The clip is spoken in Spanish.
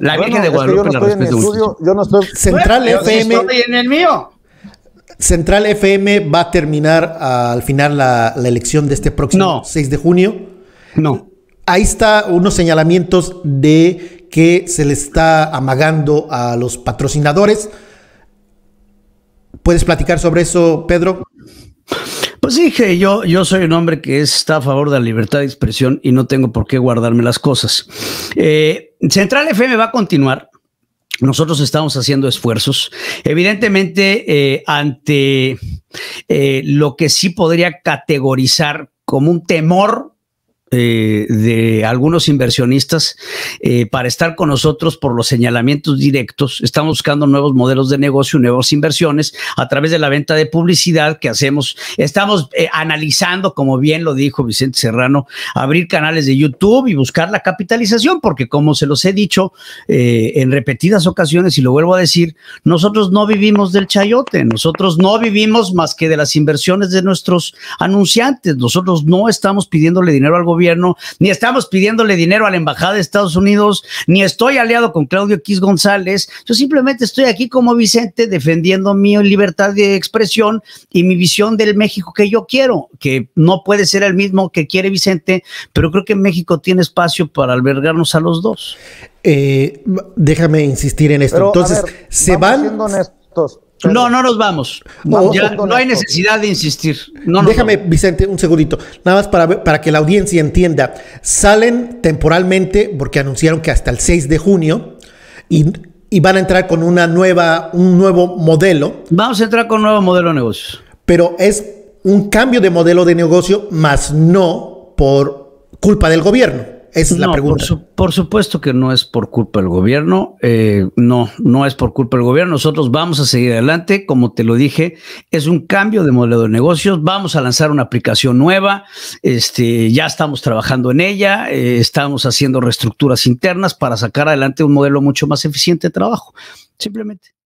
La Virgen de Guadalupe yo no estoy en estudio, yo no estoy. Central FM. estoy en el mío. Central FM va a terminar al final la, elección de este próximo 6 de junio. No. Ahí está unos señalamientos de que se le está amagando a los patrocinadores. ¿Puedes platicar sobre eso, Pedro? Pues dije, yo, yo soy un hombre que está a favor de la libertad de expresión y no tengo por qué guardarme las cosas. Eh, Central FM va a continuar. Nosotros estamos haciendo esfuerzos. Evidentemente, eh, ante eh, lo que sí podría categorizar como un temor eh, de algunos inversionistas eh, para estar con nosotros por los señalamientos directos. Estamos buscando nuevos modelos de negocio, nuevas inversiones a través de la venta de publicidad que hacemos. Estamos eh, analizando, como bien lo dijo Vicente Serrano, abrir canales de YouTube y buscar la capitalización, porque como se los he dicho en repetidas ocasiones y lo vuelvo a decir, nosotros no vivimos del chayote, nosotros no vivimos más que de las inversiones de nuestros anunciantes, nosotros no estamos pidiéndole dinero al gobierno ni estamos pidiéndole dinero a la Embajada de Estados Unidos, ni estoy aliado con Claudio X González. Yo simplemente estoy aquí como Vicente defendiendo mi libertad de expresión y mi visión del México que yo quiero, que no puede ser el mismo que quiere Vicente, pero creo que México tiene espacio para albergarnos a los dos. Eh, déjame insistir en esto. Entonces, se van. No, no nos vamos. no hay necesidad de insistir. Déjame, Vicente, un segundito. Nada más para, para que la audiencia entienda. Salen temporalmente, porque anunciaron que hasta el 6 de junio, y, y, van a entrar con una nueva, un nuevo modelo. Vamos a entrar con un nuevo modelo de negocios. Pero es un cambio de modelo de negocio, más no por culpa del gobierno. Esa es la pregunta. Por, supuesto que no es por culpa del gobierno. Eh, no, no es por culpa del gobierno. Nosotros vamos a seguir adelante. Como te lo dije, es un cambio de modelo de negocios. Vamos a lanzar una aplicación nueva. Este, ya estamos trabajando en ella. Eh, estamos haciendo reestructuras internas para sacar adelante un modelo mucho más eficiente de trabajo. Simplemente.